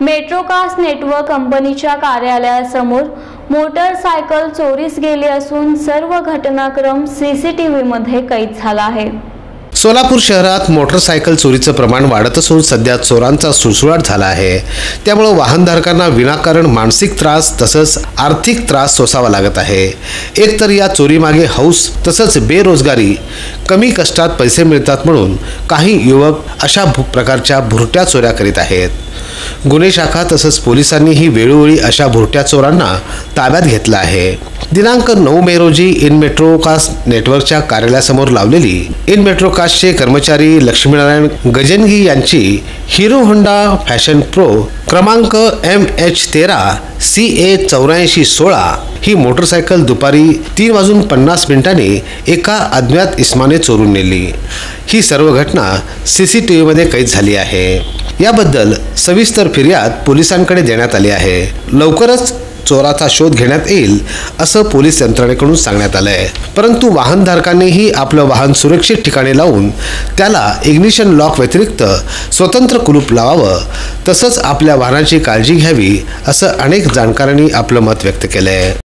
Metrocast network कंपनीच्या कार्यालयासमोर motorcycle चोरीस गेली असून सर्व घटनाक्रम सीसीटीव्हीमध्ये कैद झाला आहे. सोलापूर शहरात मोटरसायकल चोरीचं प्रमाण वाढत असून सध्या चोरांचा सुळसुळाट झाला आहे. त्यामुळं वाहनधारकांना विनाकारण मानसिक त्रास तसंच आर्थिक त्रास सोसावा लागत आहे. एकतर या चोरीमागे हौस तसंच बेरोजगारी कमी कष्टात पैसे मिळतात म्हणून काही युवक अशा प्रकारच्या भुरट्या चोऱ्या करीत आहेत. गुन्हे शाखा तसंच पोलिसांनीही वेळोवेळी अशा भुरट्या चोरांना ताब्यात घेतलं आहे. दिनांक नऊ मे रोजी इन मेट्रोकास्ट नेटवर्कच्या कार्यालयासमोर लावलेली इन महाराष्ट्रीय कर्मचारी लक्ष्मीनारायण गजनगी यांची हिरो होंडा फॅशन प्रो क्रमांक एम एच तेरा सी ए चौऱ्याऐंशी सोळा ही मोटरसायकल दुपारी तीन वाजून पन्नास मिनिटांनी एका अज्ञात इस्माने चोरून नेली. ही सर्व घटना सी सी टी व्हीमध्ये कैद झाली आहे. याबद्दल सविस्तर फिर्याद पोलिसांकडे देण्यात आली आहे. लवकरच चोराचा शोध घेण्यात येईल असं पोलीस यंत्रणेकडून सांगण्यात आलं आहे परंतु वाहनधारकांनीही आपलं वाहन सुरक्षित ठिकाणी लावून त्याला इग्निशन लॉक व्यतिरिक्त स्वतंत्र कुलूप लावावं तसंच आपल्या वाहनाची काळजी घ्यावी असं अनेक जाणकारांनी आपलं मत व्यक्त केलं आहे